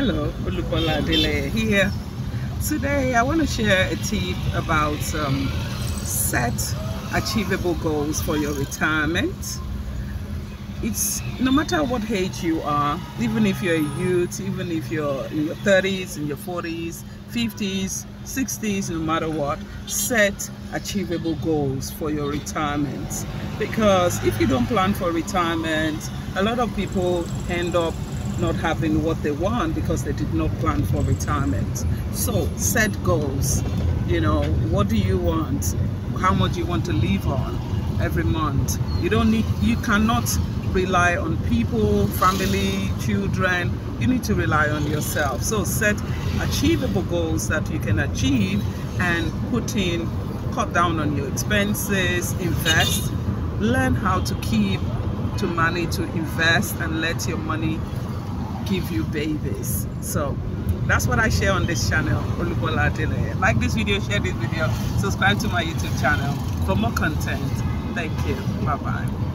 Hello, Olubola Adeleye here. Today I want to share a tip about um, set achievable goals for your retirement. It's no matter what age you are, even if you're a youth, even if you're in your 30s, in your 40s, 50s, 60s, no matter what, set achievable goals for your retirement. Because if you don't plan for retirement, a lot of people end up not having what they want because they did not plan for retirement. So set goals. You know, what do you want? How much you want to live on every month? You don't need, you cannot rely on people, family, children. You need to rely on yourself. So set achievable goals that you can achieve and put in, cut down on your expenses, invest, learn how to keep to money to invest and let your money give you babies. So that's what i share on this channel like this video share this video subscribe to my youtube channel for more content. Thank you. Bye bye